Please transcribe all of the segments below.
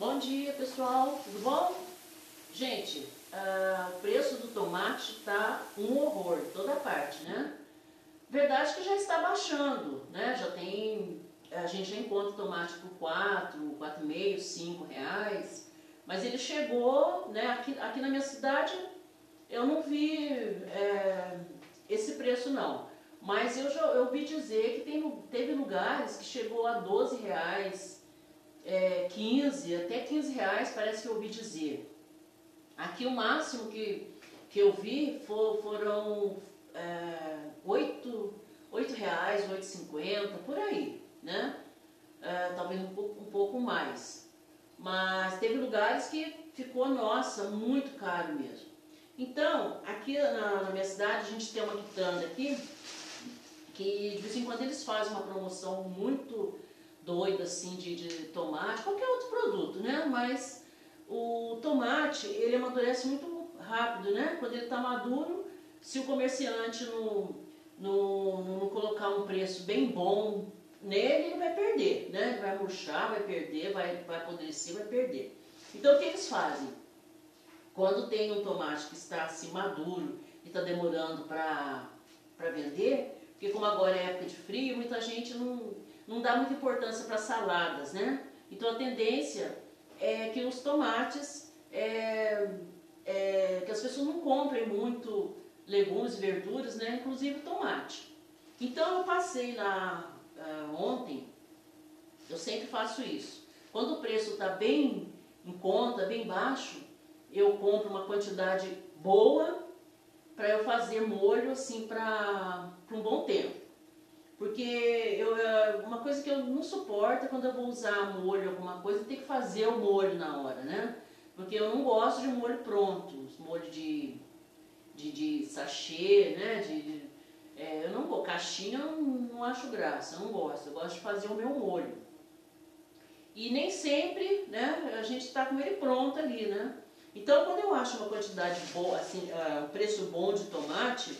Bom dia pessoal, tudo bom? Gente, uh, o preço do tomate está um horror, toda parte, né? Verdade que já está baixando, né? Já tem, a gente já encontra tomate por 4, 4,5, 5 reais, mas ele chegou, né? Aqui, aqui na minha cidade eu não vi é, esse preço não, mas eu já eu ouvi dizer que tem, teve lugares que chegou a 12 reais, é, 15, até 15 reais, parece que eu ouvi dizer. Aqui o máximo que, que eu vi for, foram é, 8, 8 reais, 8,50, por aí, né? É, talvez um pouco, um pouco mais. Mas teve lugares que ficou, nossa, muito caro mesmo. Então, aqui na, na minha cidade, a gente tem uma quitanda aqui, que de vez em quando eles fazem uma promoção muito doida assim de, de tomate, qualquer outro produto, né? Mas o tomate, ele amadurece muito rápido, né? Quando ele está maduro, se o comerciante não, não, não colocar um preço bem bom nele, ele vai perder, né? Vai murchar, vai perder, vai, vai apodrecer, vai perder. Então o que eles fazem? Quando tem um tomate que está assim maduro e está demorando para vender, porque como agora é época de frio, muita gente não não dá muita importância para saladas, né? Então a tendência é que os tomates, é, é, que as pessoas não comprem muito legumes verduras, né? Inclusive tomate. Então eu passei lá uh, ontem, eu sempre faço isso. Quando o preço está bem em conta, bem baixo, eu compro uma quantidade boa para eu fazer molho assim para um bom tempo. Porque eu, uma coisa que eu não suporto é quando eu vou usar molho, alguma coisa, tem que fazer o molho na hora, né? Porque eu não gosto de molho pronto, molho de, de, de sachê, né? De, de é, eu não vou, caixinha eu não, não acho graça, eu não gosto, eu gosto de fazer o meu molho. E nem sempre, né, a gente está com ele pronto ali, né? Então, quando eu acho uma quantidade boa, assim, uh, um preço bom de tomate,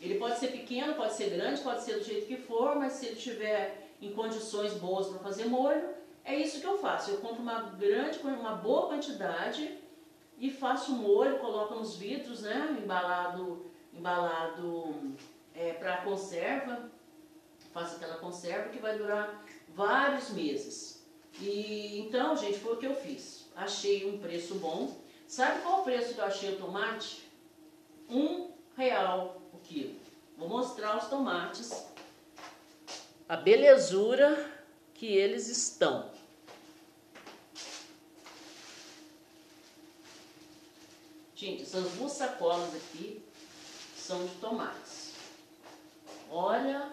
ele pode ser pequeno, pode ser grande, pode ser do jeito que for, mas se ele tiver em condições boas para fazer molho, é isso que eu faço. Eu compro uma grande, uma boa quantidade e faço molho, coloco nos vidros, né, embalado, embalado é, para conserva. Faço aquela conserva que vai durar vários meses. E então, gente, foi o que eu fiz. Achei um preço bom. Sabe qual o preço que eu achei o tomate? Um real o quilo. Vou mostrar os tomates, a belezura que eles estão. Gente, essas duas sacolas aqui são de tomates. Olha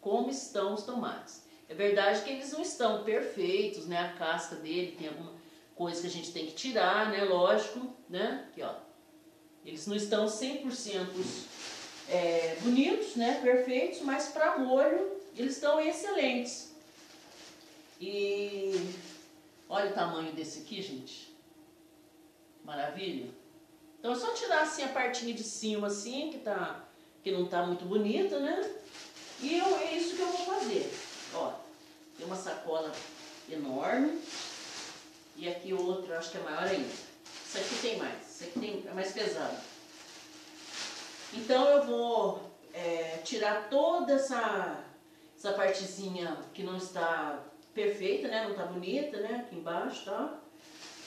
como estão os tomates. É verdade que eles não estão perfeitos, né? A casca dele tem alguma coisa que a gente tem que tirar, né? Lógico, né? Aqui, ó. Eles não estão 100% é, bonitos, né, perfeitos, mas para molho eles estão excelentes. E olha o tamanho desse aqui, gente. Maravilha. Então é só tirar assim a partinha de cima assim, que, tá, que não está muito bonita, né? E eu, é isso que eu vou fazer. Ó, tem uma sacola enorme. E aqui outra, acho que é maior ainda. Isso aqui tem mais, isso aqui tem, é mais pesado. Então eu vou é, tirar toda essa, essa partezinha que não está perfeita, né? Não está bonita, né? Aqui embaixo, tá?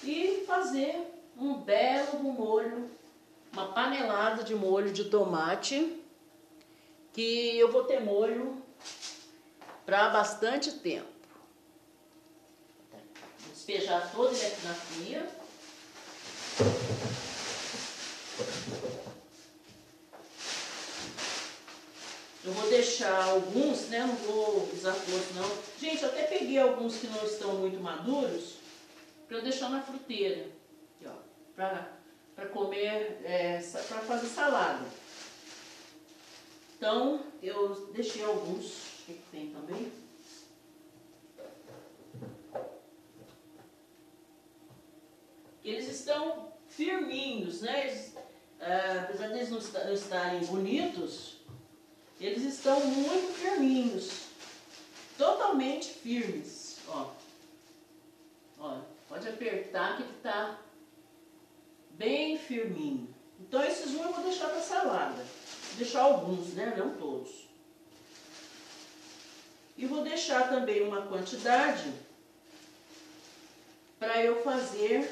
E fazer um belo molho, uma panelada de molho de tomate, que eu vou ter molho para bastante tempo. Vou despejar todo ele aqui na pia. Eu vou deixar alguns, né? Não vou usar todos não. Gente, eu até peguei alguns que não estão muito maduros para eu deixar na fruteira. Aqui, ó, para comer, é, para fazer salada. Então, eu deixei alguns. O que tem também? Eles estão firminhos, né? Eles, é, apesar de eles não estarem bonitos, eles estão muito firminhos. Totalmente firmes. Ó. Olha, pode apertar que ele tá bem firminho. Então esses um eu vou deixar para salada. Vou deixar alguns, né? Não todos. E vou deixar também uma quantidade para eu fazer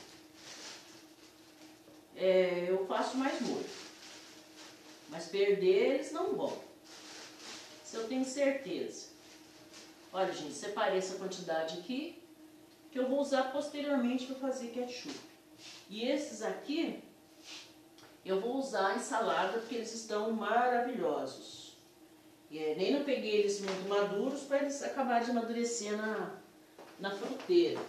perder, eles não vão. Isso eu tenho certeza. Olha, gente, separei essa quantidade aqui, que eu vou usar posteriormente para fazer ketchup. E esses aqui, eu vou usar em salada, porque eles estão maravilhosos. E, é, nem não peguei eles muito maduros, para eles acabarem de amadurecer na, na fruteira.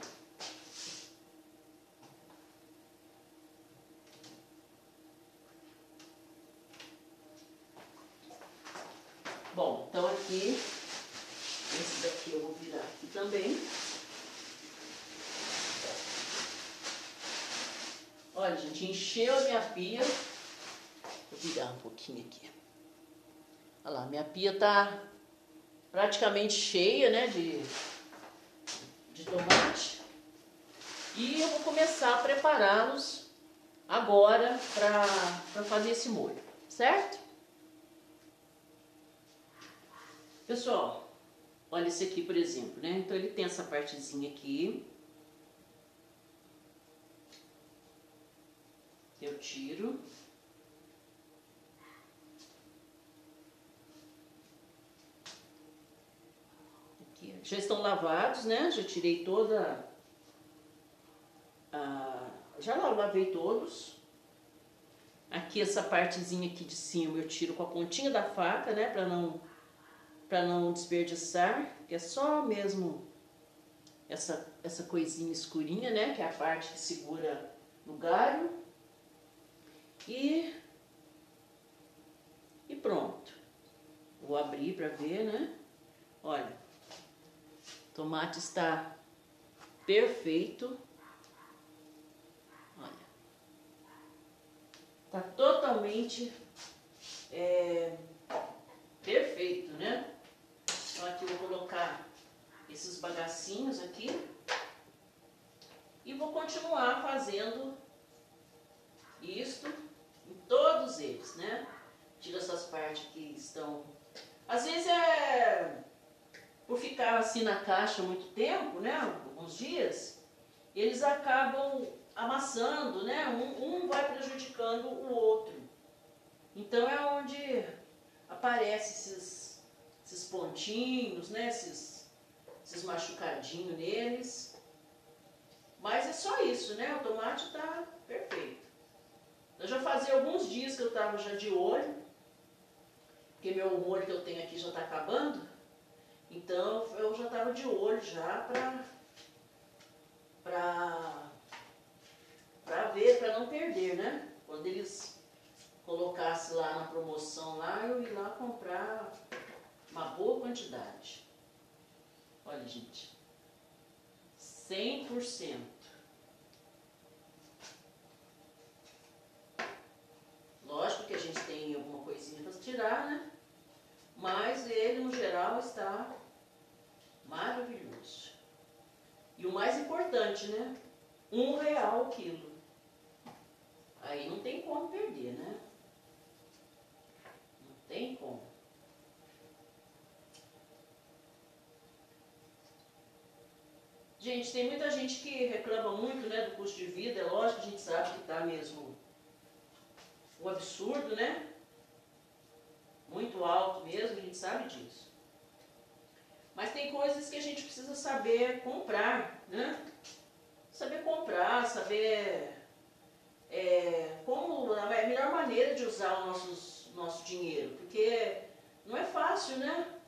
Bom, então aqui, esse daqui eu vou virar aqui também. Olha, gente, encheu a minha pia. Vou virar um pouquinho aqui. Olha lá, minha pia tá praticamente cheia, né, de, de tomate. E eu vou começar a prepará-los agora para fazer esse molho, certo? Pessoal, olha esse aqui, por exemplo, né? Então ele tem essa partezinha aqui. Eu tiro. Aqui, já estão lavados, né? Já tirei toda a... Já lavei todos. Aqui essa partezinha aqui de cima eu tiro com a pontinha da faca, né? Pra não para não desperdiçar, que é só mesmo essa, essa coisinha escurinha, né, que é a parte que segura no galho. E, e pronto. Vou abrir para ver, né? Olha, o tomate está perfeito. Olha, tá totalmente é, perfeito, né? Então aqui eu vou colocar esses bagacinhos aqui e vou continuar fazendo isto em todos eles, né? Tiro essas partes que estão... Às vezes é por ficar assim na caixa muito tempo, né? Alguns dias, eles acabam amassando, né? Um, um vai prejudicando o outro. Então é onde aparece esses esses pontinhos, né? Esses, esses machucadinhos neles. Mas é só isso, né? O tomate tá perfeito. Eu já fazia alguns dias que eu tava já de olho, porque meu molho que eu tenho aqui já tá acabando. Então eu já tava de olho já pra, pra, pra ver, pra não perder, né? Quando eles colocassem lá na promoção lá, eu ir lá comprar uma boa quantidade. Olha, gente, 100%. Lógico que a gente tem alguma coisinha para tirar, né? Mas ele, no geral, está maravilhoso. E o mais né? Um real o quilo. Aí não tem como perder, né? Não tem como. Gente, tem muita gente que reclama muito né, do custo de vida, é lógico a gente sabe que está mesmo o absurdo, né? Muito alto mesmo, a gente sabe disso. Mas tem coisas que a gente precisa saber comprar, né? nossos, nosso dinheiro, porque não é fácil, né?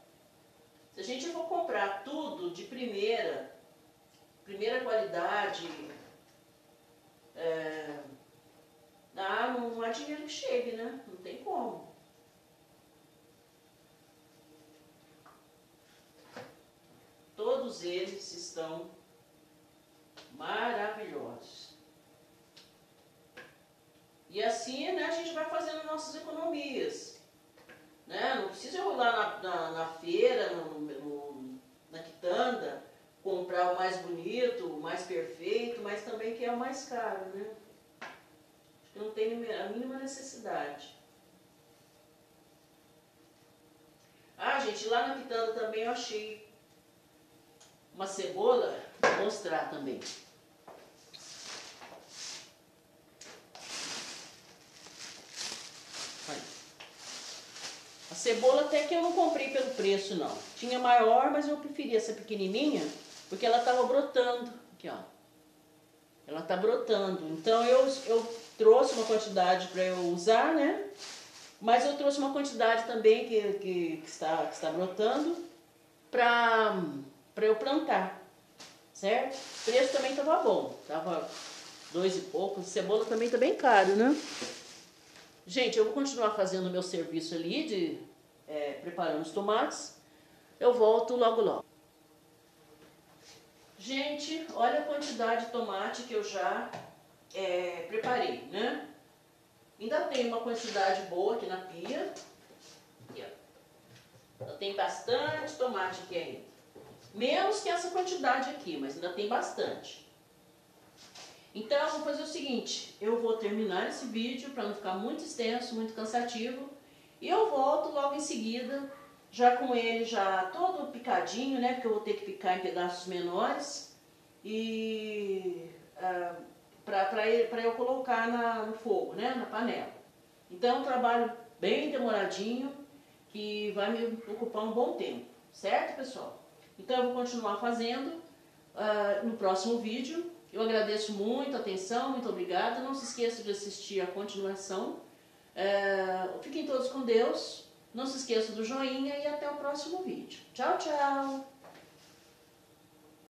Se a gente for comprar tudo de primeira, primeira qualidade, é, ah, não há dinheiro que chegue, né? Não tem como. Todos eles estão maravilhosos. E assim né, a gente vai fazendo nossas economias. Né? Não precisa ir lá na, na, na feira, no, no, na quitanda, comprar o mais bonito, o mais perfeito, mas também que é o mais caro. Né? Não tem a mínima necessidade. Ah, gente, lá na quitanda também eu achei uma cebola, vou mostrar também. A cebola até que eu não comprei pelo preço não. Tinha maior, mas eu preferia essa pequenininha, porque ela estava brotando. Aqui, ó. Ela está brotando. Então eu, eu trouxe uma quantidade para eu usar, né? Mas eu trouxe uma quantidade também que, que, que está, que está brotando para eu plantar. Certo? O preço também estava bom. Tava dois e pouco. Cebola também está bem caro, né? Gente, eu vou continuar fazendo o meu serviço ali de é, preparando os tomates. Eu volto logo logo. Gente, olha a quantidade de tomate que eu já é, preparei, né? Ainda tem uma quantidade boa aqui na pia. Aqui, ó. Tem bastante tomate aqui ainda. Menos que essa quantidade aqui, mas ainda tem bastante. Então, eu vou fazer o seguinte, eu vou terminar esse vídeo para não ficar muito extenso, muito cansativo, e eu volto logo em seguida, já com ele já todo picadinho, né, porque eu vou ter que picar em pedaços menores, e uh, para eu colocar na, no fogo, né, na panela. Então, é um trabalho bem demoradinho, que vai me ocupar um bom tempo, certo, pessoal? Então, eu vou continuar fazendo uh, no próximo vídeo, eu agradeço muito a atenção, muito obrigada. Não se esqueça de assistir a continuação. É, fiquem todos com Deus. Não se esqueça do joinha e até o próximo vídeo. Tchau, tchau!